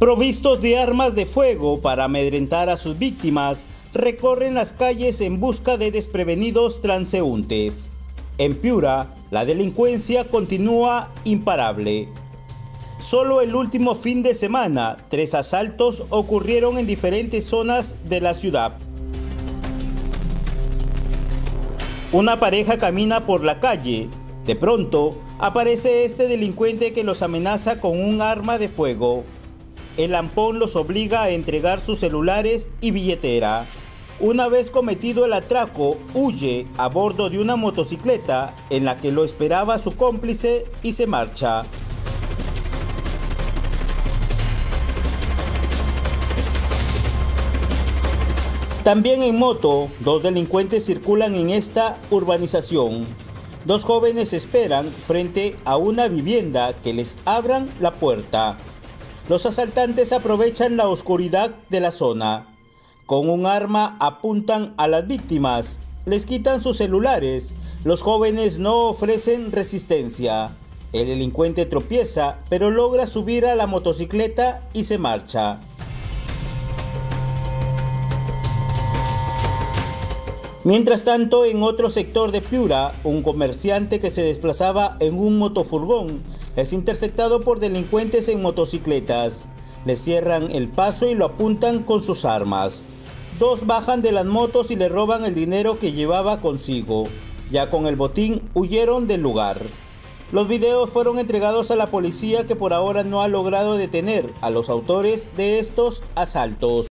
provistos de armas de fuego para amedrentar a sus víctimas, recorren las calles en busca de desprevenidos transeúntes. En Piura, la delincuencia continúa imparable. Solo el último fin de semana, tres asaltos ocurrieron en diferentes zonas de la ciudad. Una pareja camina por la calle. De pronto, aparece este delincuente que los amenaza con un arma de fuego el lampón los obliga a entregar sus celulares y billetera. Una vez cometido el atraco, huye a bordo de una motocicleta en la que lo esperaba su cómplice y se marcha. También en moto, dos delincuentes circulan en esta urbanización. Dos jóvenes esperan frente a una vivienda que les abran la puerta. Los asaltantes aprovechan la oscuridad de la zona. Con un arma apuntan a las víctimas, les quitan sus celulares. Los jóvenes no ofrecen resistencia. El delincuente tropieza, pero logra subir a la motocicleta y se marcha. Mientras tanto, en otro sector de Piura, un comerciante que se desplazaba en un motofurgón es interceptado por delincuentes en motocicletas. Le cierran el paso y lo apuntan con sus armas. Dos bajan de las motos y le roban el dinero que llevaba consigo. Ya con el botín huyeron del lugar. Los videos fueron entregados a la policía que por ahora no ha logrado detener a los autores de estos asaltos.